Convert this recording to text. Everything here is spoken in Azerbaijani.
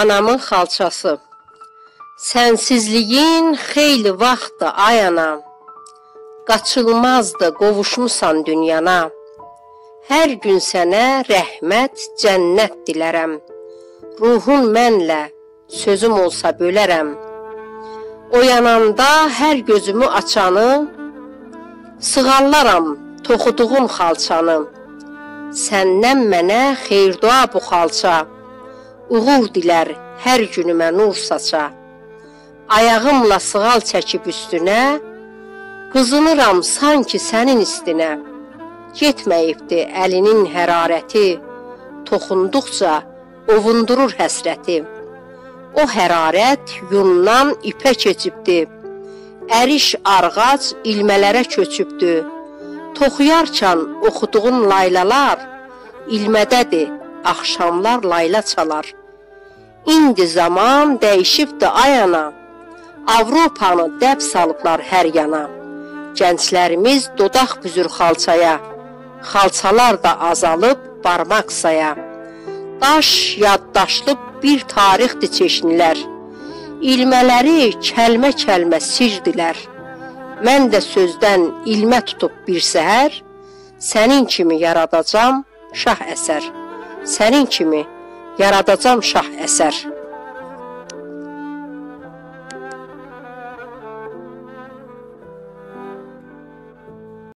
Anamın xalçası. Sənsizliyin xeyli vaxtdır ay ana. Qaçılmazdı qovuşmusan dünyana. Hər gün sənə rəhmət, cənnət dilərəm. Ruhun mənlə sözüm olsa bölərəm. Oyananda hər gözümü açanı sığallaram toxuduğum xalçanı. Səndən mənə xeyir-dua bu xalça. Uğur dilər hər günümə nur saça. Ayağımla sığal çəkib üstünə, qızınıram sanki sənin istinə. Getməyibdi əlinin hərarəti, toxunduqca ovundurur həsrəti. O hərarət yundan ipə keçibdi. Əriş arğac ilmələrə köçübdü. Toxuyarkən oxuduğun laylalar ilmədədir, axşamlar layla çalar. İndi zaman dəyişibdi ayana. Avropanı dəb salıblar hər yana. Gənclərimiz dodaq büzür xalçaya. Xalçalar da azalıb barmaq saya. Daş yaddaşlı bir tarixdir çeşnilər. İlmələri kəlmə-kəlmə sirdilər. Mən də sözdən ilmə tutub bir səhər sənin kimi yaradacam şah əsər. Sənin kimi yaradacam şah əsər.